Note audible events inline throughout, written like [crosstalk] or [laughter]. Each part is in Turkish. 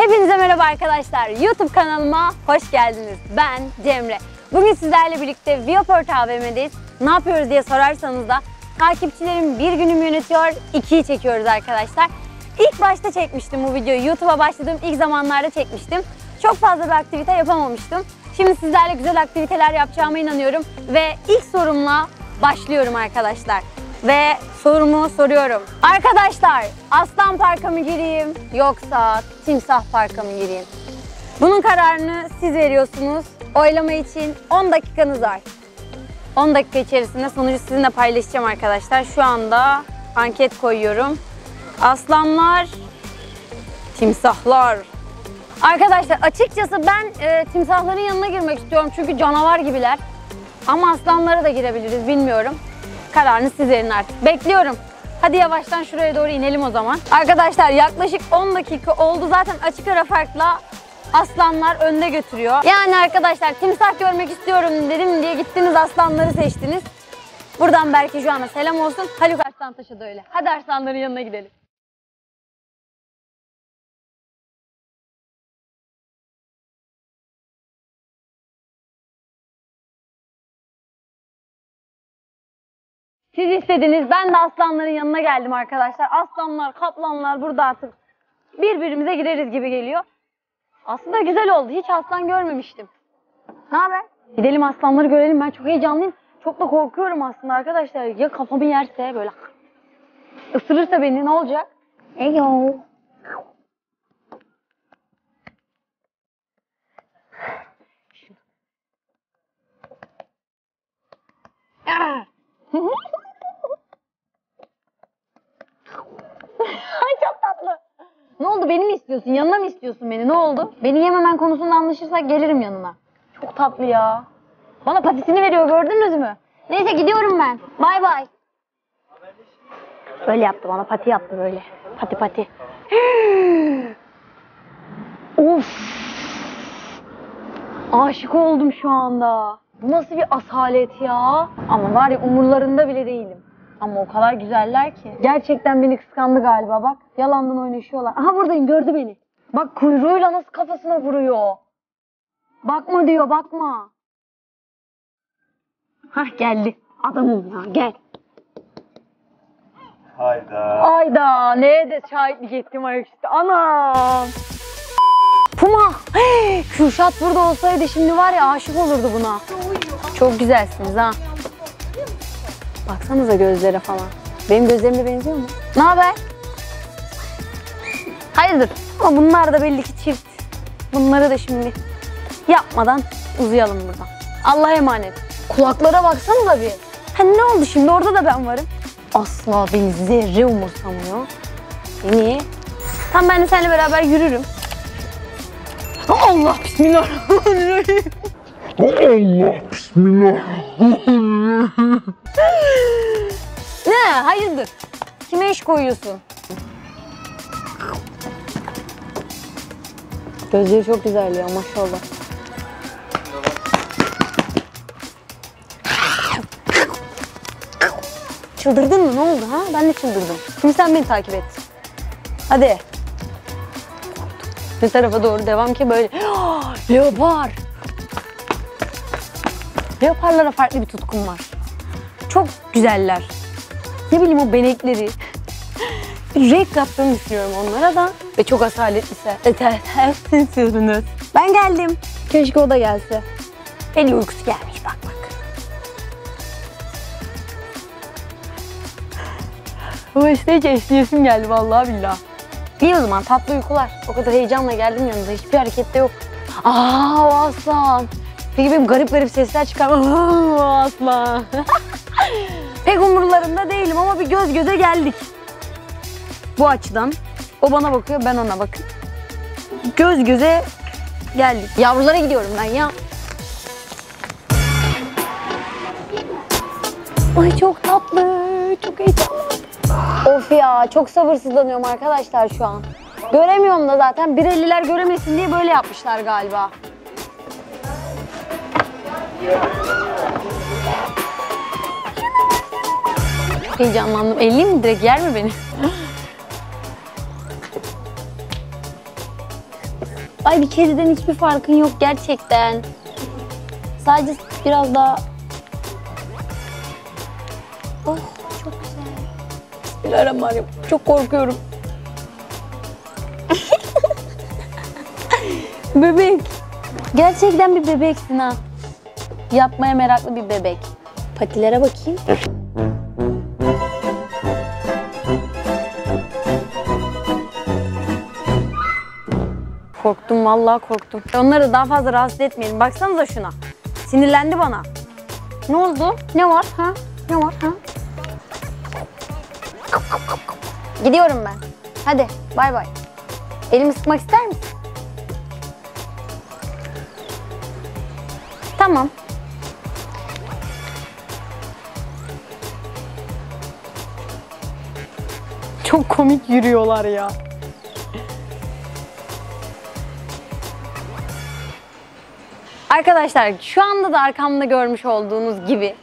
Hepinize merhaba arkadaşlar. YouTube kanalıma hoş geldiniz. Ben Cemre. Bugün sizlerle birlikte Vioport AVM'deyiz. Ne yapıyoruz diye sorarsanız da takipçilerim bir günümü yönetiyor, ikiyi çekiyoruz arkadaşlar. İlk başta çekmiştim bu videoyu. YouTube'a başladığım ilk zamanlarda çekmiştim. Çok fazla bir aktivite yapamamıştım. Şimdi sizlerle güzel aktiviteler yapacağıma inanıyorum. Ve ilk sorumla başlıyorum arkadaşlar. Ve sorumu soruyorum. Arkadaşlar Aslan Park'a mı gireyim yoksa Timsah Park'a mı gireyim? Bunun kararını siz veriyorsunuz. Oylama için 10 dakikanız var. 10 dakika içerisinde sonucu sizinle paylaşacağım arkadaşlar. Şu anda anket koyuyorum. Aslanlar, timsahlar. Arkadaşlar açıkçası ben e, timsahların yanına girmek istiyorum çünkü canavar gibiler. Ama aslanlara da girebiliriz bilmiyorum. Kararını siz verin artık. Bekliyorum. Hadi yavaştan şuraya doğru inelim o zaman. Arkadaşlar yaklaşık 10 dakika oldu. Zaten açık ara farkla aslanlar önde götürüyor. Yani arkadaşlar timsah görmek istiyorum dedim diye gittiniz aslanları seçtiniz. Buradan Berke Juan'a selam olsun. Haluk Arslantaş'a da öyle. Hadi aslanların yanına gidelim. Siz istediniz. Ben de aslanların yanına geldim arkadaşlar. Aslanlar, kaplanlar burada artık birbirimize gireriz gibi geliyor. Aslında güzel oldu. Hiç aslan görmemiştim. Ne haber? Gidelim aslanları görelim. Ben çok heyecanlıyım. Çok da korkuyorum aslında arkadaşlar. Ya kafamı yerse böyle ısırırsa beni ne olacak? Eyo. Ah. [laughs] Ay çok tatlı. Ne oldu beni mi istiyorsun? Yanına mı istiyorsun beni? Ne oldu? Beni yememen konusunda anlaşırsak gelirim yanına. Çok tatlı ya. Bana patisini veriyor gördünüz mü? Neyse gidiyorum ben. Bay bay. Böyle yaptı bana pati yaptı böyle. Pati pati. [gasps] of. Aşık oldum şu anda. Bu nasıl bir asalet ya? Ama var ya umurlarında bile değilim. Ama o kadar güzeller ki. Gerçekten beni kıskandı galiba bak. Yalandan oynaşıyorlar. Aha buradayım gördü beni. Bak kuyruğuyla nasıl kafasına vuruyor. Bakma diyor bakma. Hah geldi. Adamım ya gel. Hayda. Ayda neye de şahitlik ettim ayaküstü. Anam. Puma. Hey, Kürşat burada olsaydı şimdi var ya aşık olurdu buna. Çok güzelsiniz ha. Baksanıza gözlere falan. Benim gözlerime benziyor mu? Ne haber? Hayırdır? Ama bunlar da belli ki çift. Bunları da şimdi yapmadan uzayalım buradan. Allah'a emanet. Kulaklara baksanıza bir. Ha ne oldu şimdi orada da ben varım. Asla beni zerre umursamıyor. Beni. Tam ben de seninle beraber yürürüm. Allah bismillahirrahmanirrahim. Allah bismillah. Ne? Hayırdır? Kime iş koyuyorsun? Gözleri çok güzel ya maşallah. Çıldırdın mı? Ne oldu ha? Ben de çıldırdım. Şimdi sen beni takip et. Hadi. Bir tarafa doğru devam ki böyle. [gasps] Leopar. Leoparlara farklı bir tutkum var. Çok güzeller. Ne bileyim o benekleri. [laughs] Renk kattığını düşünüyorum onlara da. Ve çok asaletlise. Etersiniz. Ben geldim. Keşke o da gelse. Eli uykusu gelmiş bak bak. [laughs] Bu işte hiç esniyesim geldi vallahi billah. İyi o zaman tatlı uykular. O kadar heyecanla geldim yanınıza. Hiçbir hareket de yok. Aa o aslan. Peki benim garip garip sesler çıkarma. [laughs] o aslan. [laughs] Pek umurlarında değilim ama bir göz göze geldik. Bu açıdan. O bana bakıyor, ben ona bakın. Göz göze geldik. Yavrulara gidiyorum ben ya. Ay çok tatlı, çok heyecanlı. Of ya, çok sabırsızlanıyorum arkadaşlar şu an. Göremiyorum da zaten. 1.50'ler göremesin diye böyle yapmışlar galiba. Heyecanlandım. 50 mi direkt yer mi beni? Ay bir kediden hiçbir farkın yok gerçekten. Sadece biraz daha... Oh çok güzel. Bismillahirrahmanirrahim. Çok korkuyorum. [laughs] Bebek. Gerçekten bir bebeksin ha. Yapmaya meraklı bir bebek. Patilere bakayım. Korktum vallahi korktum. Onları daha fazla rahatsız etmeyelim. Baksanıza şuna. Sinirlendi bana. Ne oldu? Ne var ha? Ne var ha? Gidiyorum ben. Hadi bay bay. Elimi sıkmak ister misin? Tamam. Çok komik yürüyorlar ya. Arkadaşlar şu anda da arkamda görmüş olduğunuz gibi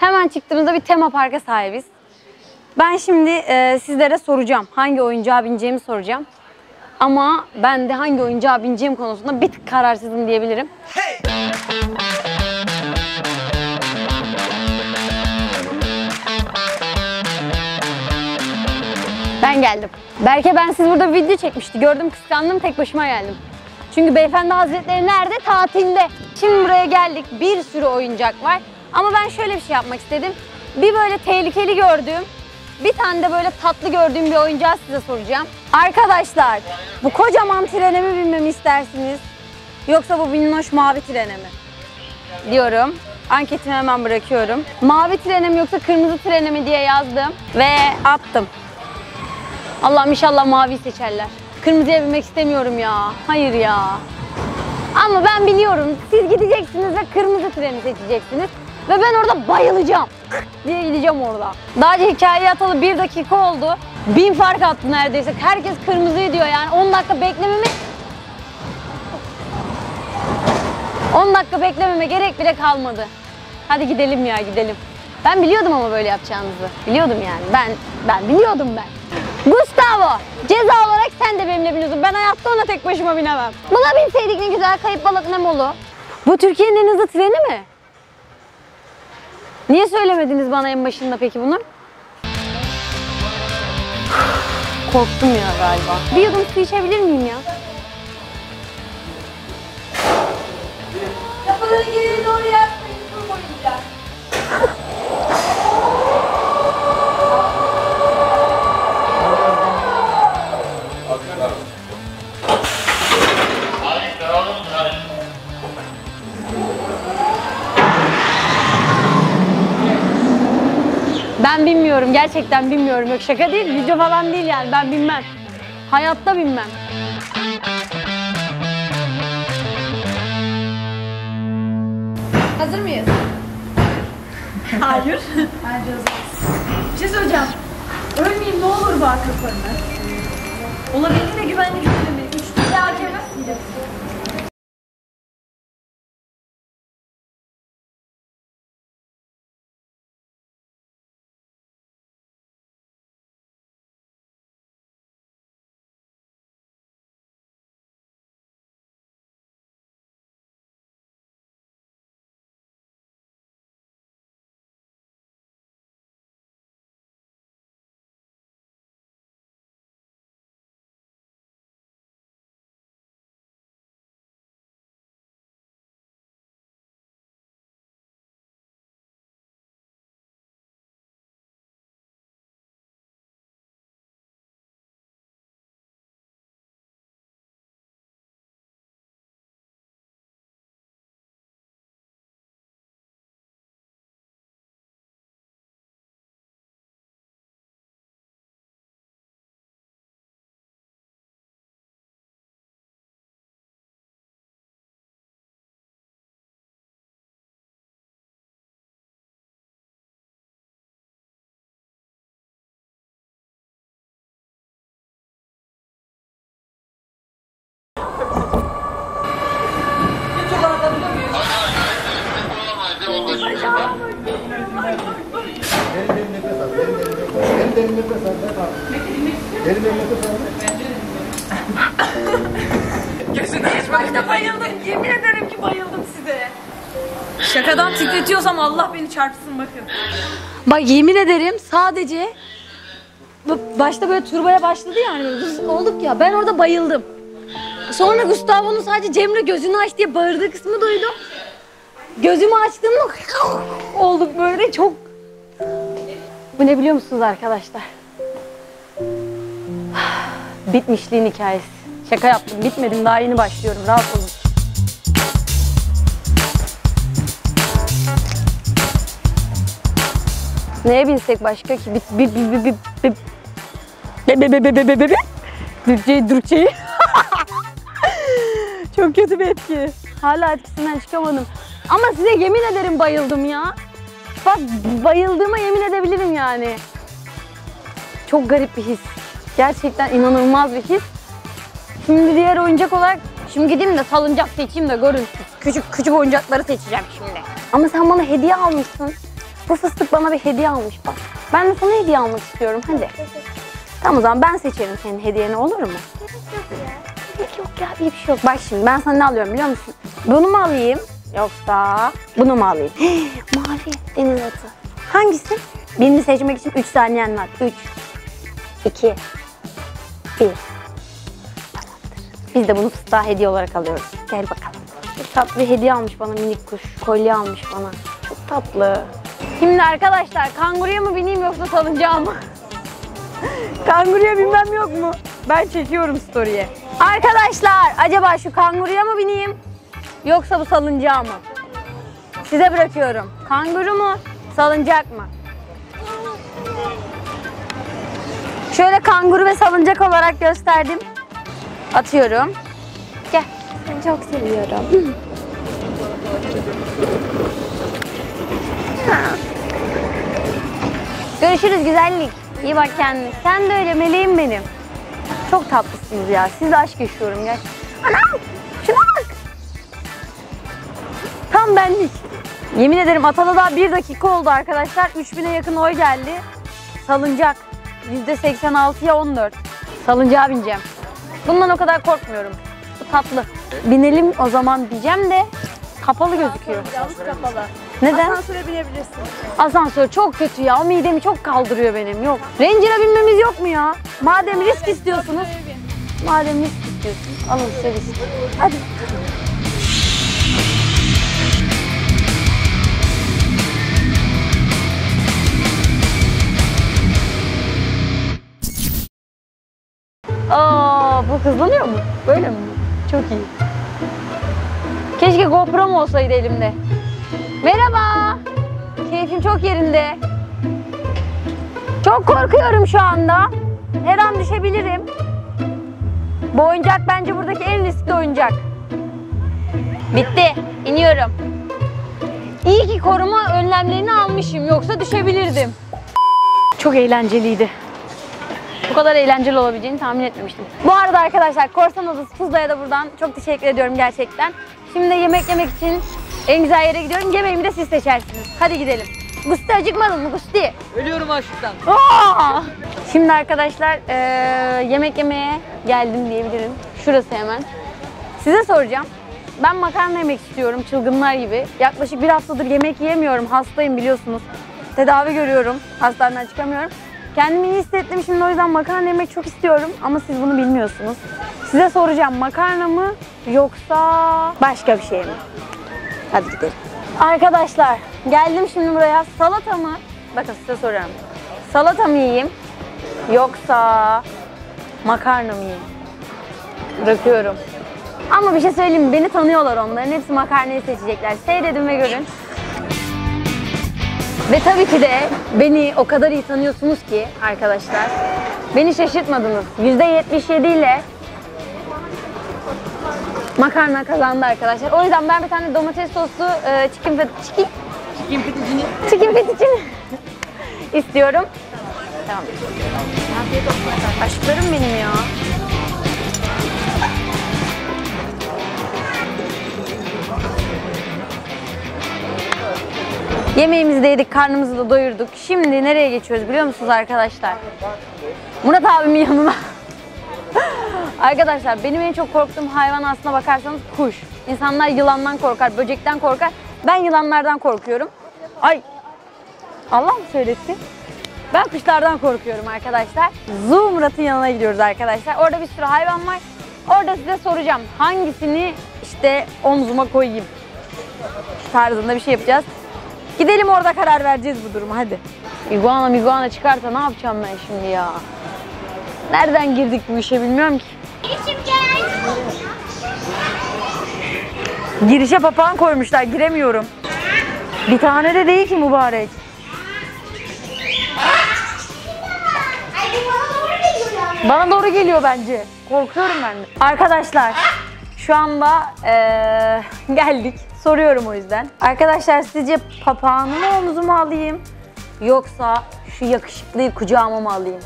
hemen çıktığımızda bir tema parka sahibiz. Ben şimdi e, sizlere soracağım. Hangi oyuncağa bineceğimi soracağım. Ama ben de hangi oyuncağa bineceğim konusunda bir tık kararsızım diyebilirim. Ben geldim. Berke ben siz burada video çekmişti. Gördüm kıskandım tek başıma geldim. Çünkü beyefendi hazretleri nerede? Tatilde. Şimdi buraya geldik. Bir sürü oyuncak var. Ama ben şöyle bir şey yapmak istedim. Bir böyle tehlikeli gördüğüm, bir tane de böyle tatlı gördüğüm bir oyuncağı size soracağım. Arkadaşlar bu kocaman trene mi binmemi istersiniz? Yoksa bu minnoş mavi trene mi? Diyorum. Anketimi hemen bırakıyorum. Mavi trene yoksa kırmızı trene mi diye yazdım ve attım. Allah'ım inşallah mavi seçerler. Kırmızıya binmek istemiyorum ya. Hayır ya. Ama ben biliyorum siz gideceksiniz ve kırmızı treni seçeceksiniz. Ve ben orada bayılacağım. [laughs] diye gideceğim orada. Daha önce hikayeyi atalı bir dakika oldu. Bin fark attı neredeyse. Herkes kırmızıyı diyor yani. 10 dakika beklememi... 10 dakika beklememe gerek bile kalmadı. Hadi gidelim ya gidelim. Ben biliyordum ama böyle yapacağınızı. Biliyordum yani. Ben ben biliyordum ben. Gustavo, ceza olarak sen de benimle biniyorsun. Ben hayatta ona tek başıma binemem. Buna binseydik ne güzel kayıp balık ne molu. Bu Türkiye'nin en hızlı treni mi? Niye söylemediniz bana en başında peki bunu? Korktum ya galiba. Bir yudum su içebilir miyim ya? Kapıları geri doğru Ben bilmiyorum. Gerçekten bilmiyorum. Yok şaka değil. Video falan değil yani. Ben bilmem. Hayatta bilmem. Hazır mıyız? Hayır. Bence hazırız. Bir şey söyleyeceğim. Ölmeyeyim ne olur bu arka koyma. Olabildiğince güvenli götürmeyin. Üç tane hakeme. Gözüne hiç yemin ederim ki bayıldım size. Şakadan titretiyorsam Allah beni çarpsın bakın. Bak yemin ederim sadece başta böyle turbaya başladı böyle vız olduk ya ben orada bayıldım. Sonra Gustavo'nun sadece Cemre gözünü aç diye bağırdığı kısmı duydum. Gözümü açtığımda [laughs] olduk böyle çok. Bu ne biliyor musunuz arkadaşlar? Bitmişliğin hikayesi. Şaka yaptım bitmedim daha yeni başlıyorum rahat olun. Neye binsek başka ki? Bit, bit, bit, bit, bit, bit. Be, be, be, be, be. Türkçeyi, Türkçeyi. [laughs] Çok kötü bir etki. Hala etkisinden çıkamadım. Ama size yemin ederim bayıldım ya. Bak bayıldığıma yemin edebilirim yani. Çok garip bir his. Gerçekten inanılmaz bir his. Şimdi diğer oyuncak olarak şimdi gideyim de salıncak seçeyim de görün. Küçük küçük oyuncakları seçeceğim şimdi. Ama sen bana hediye almışsın. Bu fıstık bana bir hediye almış bak. Ben de sana hediye almak istiyorum hadi. Tamam o zaman ben seçerim senin hediyeni olur mu? Yok yok ya bir şey yok. Bak şimdi ben sana ne alıyorum biliyor musun? Bunu mu alayım yoksa bunu mu alayım? [gasps] Mavi deniz atı. Hangisi? Birini seçmek için 3 saniyen var. 3, 2, 1. Tamamdır. Biz de bunu fıstığa hediye olarak alıyoruz. Gel bakalım. Çok tatlı bir hediye almış bana minik kuş. Kolye almış bana. Çok tatlı. Şimdi arkadaşlar kanguruya mı bineyim yoksa salıncağa mı? [laughs] kanguruya binmem yok mu? Ben çekiyorum story'e. Arkadaşlar acaba şu kanguruya mı bineyim yoksa bu salıncağa mı? Size bırakıyorum. Kanguru mu salıncak mı? Şöyle kanguru ve salıncak olarak gösterdim. Atıyorum. Gel. Seni çok seviyorum. Görüşürüz güzellik. İyi bak kendine. Sen de öyle meleğim benim. Çok tatlısınız ya. Sizle aşk yaşıyorum gel. Anam! Şuna bak! Tam benlik. Yemin ederim Atalı daha bir dakika oldu arkadaşlar. 3000'e yakın oy geldi. Salıncak. %86'ya 14. Salıncağa bineceğim. Bundan o kadar korkmuyorum. Bu tatlı. Binelim o zaman diyeceğim de kapalı gözüküyor. Yalnız kapalı. Neden? Asansöre binebilirsin. Asansör çok kötü ya. O midemi çok kaldırıyor benim. Yok. Ranger'a binmemiz yok mu ya? Madem risk istiyorsunuz. Madem risk istiyorsunuz. Alın size risk. Hadi. Aa, bu hızlanıyor mu? Böyle mi? Çok iyi. Keşke GoPro'm olsaydı elimde. Merhaba. Keyfim çok yerinde. Çok korkuyorum şu anda. Her an düşebilirim. Bu oyuncak bence buradaki en riskli oyuncak. Bitti. İniyorum. İyi ki koruma önlemlerini almışım. Yoksa düşebilirdim. Çok eğlenceliydi. Bu kadar eğlenceli olabileceğini tahmin etmemiştim. Bu arada arkadaşlar Korsan Odası Tuzla'ya da buradan çok teşekkür ediyorum gerçekten. Şimdi de yemek yemek için en güzel yere gidiyorum. Yemeğimi de siz seçersiniz. Hadi gidelim. Gusti acıkmadın mı Gusti? Ölüyorum açlıktan. Aa! Şimdi arkadaşlar eee, yemek yemeye geldim diyebilirim. Şurası hemen. Size soracağım. Ben makarna yemek istiyorum çılgınlar gibi. Yaklaşık bir haftadır yemek yiyemiyorum. Hastayım biliyorsunuz. Tedavi görüyorum. Hastaneden çıkamıyorum. Kendimi iyi hissettim şimdi o yüzden makarna yemek çok istiyorum. Ama siz bunu bilmiyorsunuz. Size soracağım makarna mı yoksa başka bir şey mi? Hadi gidelim. Arkadaşlar geldim şimdi buraya. Salata mı? Bakın size soruyorum. Salata mı yiyeyim? Yoksa makarna mı yiyeyim? Bırakıyorum. Ama bir şey söyleyeyim? Beni tanıyorlar onların. Hepsi makarnayı seçecekler. Seyredin ve görün. Ve tabii ki de beni o kadar iyi tanıyorsunuz ki arkadaşlar. Beni şaşırtmadınız. %77 ile makarna kazandı arkadaşlar. O yüzden ben bir tane domates soslu e, chicken fet chicken chicken fettuccine [laughs] istiyorum. Tamam. Afiyet olsun. Aşklarım benim ya. Yemeğimizi de yedik, karnımızı da doyurduk. Şimdi nereye geçiyoruz biliyor musunuz arkadaşlar? Murat abimin yanına. [laughs] Arkadaşlar benim en çok korktuğum hayvan aslına bakarsanız kuş. İnsanlar yılandan korkar, böcekten korkar. Ben yılanlardan korkuyorum. Ay Allah mı söyletti? Ben kuşlardan korkuyorum arkadaşlar. Zoo Murat'ın yanına gidiyoruz arkadaşlar. Orada bir sürü hayvan var. Orada size soracağım hangisini işte omzuma koyayım tarzında bir şey yapacağız. Gidelim orada karar vereceğiz bu duruma hadi. İguana miguana çıkarsa ne yapacağım ben şimdi ya? Nereden girdik bu işe bilmiyorum ki. Girişe papağan koymuşlar giremiyorum. Bir tane de değil ki mübarek. Bana doğru geliyor bence. Korkuyorum ben de. Arkadaşlar şu anda eee, geldik. Soruyorum o yüzden. Arkadaşlar sizce papağanı mı omzuma alayım? Yoksa şu yakışıklıyı kucağıma mı alayım?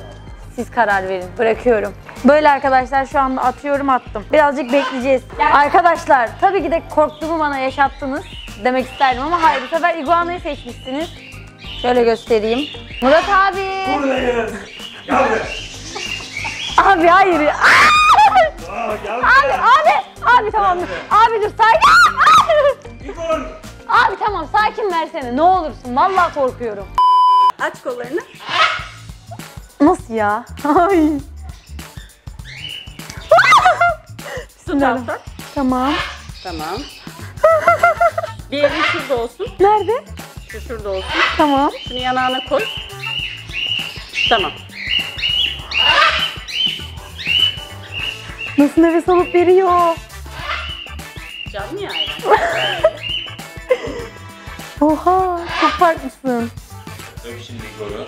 Siz karar verin. Bırakıyorum. Böyle arkadaşlar şu anda atıyorum attım. Birazcık bekleyeceğiz. Arkadaşlar tabii ki de korktuğumu bana yaşattınız demek isterdim ama hayır bu sefer iguanayı seçmişsiniz. Şöyle göstereyim. Murat abi. Buradayız. Gel. Abi hayır. Aa, Abi abi abi tamam. Abi dur sakin. Igor. Abi tamam sakin versene ne olursun. Vallahi korkuyorum. Aç kollarını. Nasıl ya? Ay. Tut alttan. Tamam. Tamam. Bir elin şurada olsun. Nerede? Şu şurada olsun. Tamam. Şunu yanağına koy. Tamam. Nasıl nefes alıp veriyor? Canlı ya hayvan. Oha çok farklısın. Öp şimdi Igor'u.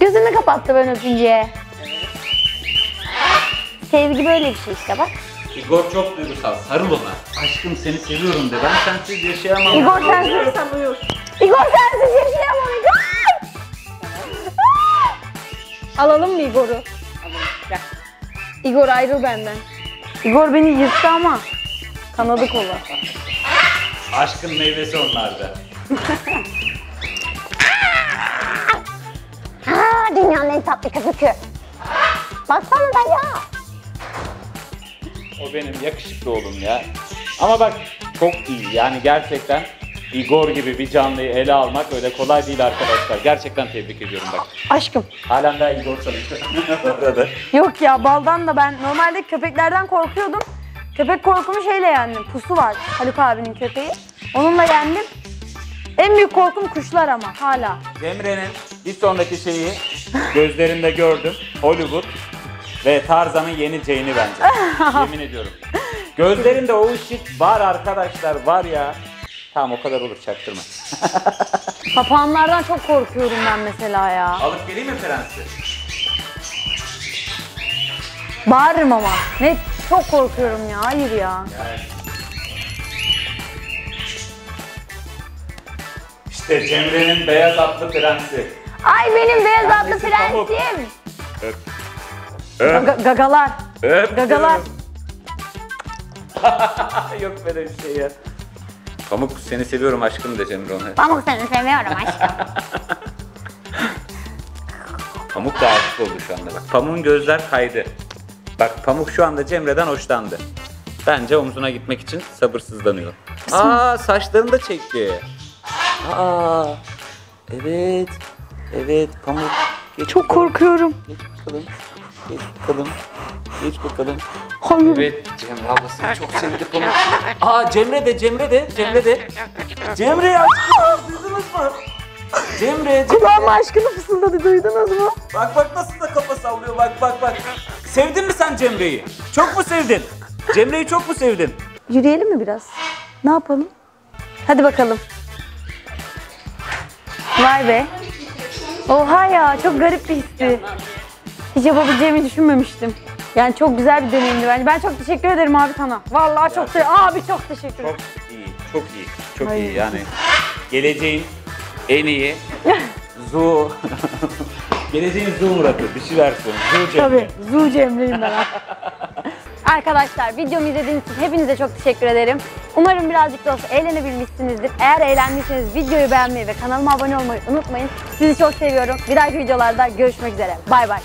Gözünü kapattı ben öpünce. Sevgi böyle bir şey işte bak. Igor çok duygusal. Sarıl ona. Aşkım seni seviyorum de. Ben sensiz yaşayamam. Igor sensiz. Sen uyur. Igor sensiz yaşayamam Igor. Alalım mı Igor'u? Gel. Igor ayrıl benden. Igor beni yırttı ama kanadı kola. Aşkın meyvesi onlarda. Aa, dünyanın en tatlı köpükü. Baksana da ya. O benim yakışıklı oğlum ya. Ama bak çok iyi. Yani gerçekten Igor gibi bir canlıyı ele almak öyle kolay değil arkadaşlar. Gerçekten tebrik ediyorum bak. Aşkım. Halen daha Igor. [laughs] Orada. Yok ya baldan da ben normalde köpeklerden korkuyordum. Köpek korkumu şeyle yendim. Pusu var Haluk abinin köpeği. Onunla yendim. En büyük korkum kuşlar ama hala. Cemre'nin bir sonraki şeyi gözlerinde gördüm. Hollywood ve Tarzan'ın yeni Jane'i bence. [laughs] Yemin ediyorum. Gözlerinde o ışık var arkadaşlar var ya. Tamam o kadar olur çaktırma. [laughs] Papağanlardan çok korkuyorum ben mesela ya. Alıp geleyim mi Prensi? Bağırırım ama. Ne çok korkuyorum ya. Hayır ya. İşte Cemre'nin beyaz atlı prensi. Ay benim beyaz atlı Annesi pamuk. prensim. Öp. Öp. Ga- gagalar. Öp. Gagalar. [laughs] Yok böyle bir şey ya. Pamuk seni seviyorum aşkım de Cemre ona. Pamuk seni seviyorum aşkım. Pamuk da aşık oldu şu anda bak. Pamuk'un gözler kaydı. Bak Pamuk şu anda Cemre'den hoşlandı. Bence omzuna gitmek için sabırsızlanıyor. Aa saçlarını da çekti. Aa evet. Evet Pamuk. Geç Çok bakalım. korkuyorum. Geç bakalım. Geç bakalım. Geç bakalım. Hayır. Evet Cemre ablasını çok sevdi Pamuk. Aa Cemre de Cemre de Cemre de. Cemre aşkım duydunuz mu? Cemre, Cemre. Kulağıma aşkını fısıldadı duydunuz mu? Bak bak nasıl da kafa sallıyor bak bak bak. Sevdin mi sen Cemre'yi? Çok mu sevdin? Cemre'yi çok mu sevdin? Yürüyelim mi biraz? Ne yapalım? Hadi bakalım. Vay be. Oha ya çok garip bir histi. Hiç yapabileceğimi düşünmemiştim. Yani çok güzel bir deneyimdi bence. Ben çok teşekkür ederim abi sana. Vallahi çok te- abi çok teşekkür ederim. Çok iyi, çok iyi, çok Ay. iyi yani. Geleceğin en iyi [laughs] Zu [laughs] Geleceğin Zu Murat'ı, dişi versiyonu. Zu Cemre. Tabii. Zu Cemre'yim ben. [laughs] Arkadaşlar videomu izlediğiniz için hepinize çok teşekkür ederim. Umarım birazcık da olsa eğlenebilmişsinizdir. Eğer eğlendiyseniz videoyu beğenmeyi ve kanalıma abone olmayı unutmayın. Sizi çok seviyorum. Bir dahaki videolarda görüşmek üzere. Bay bay.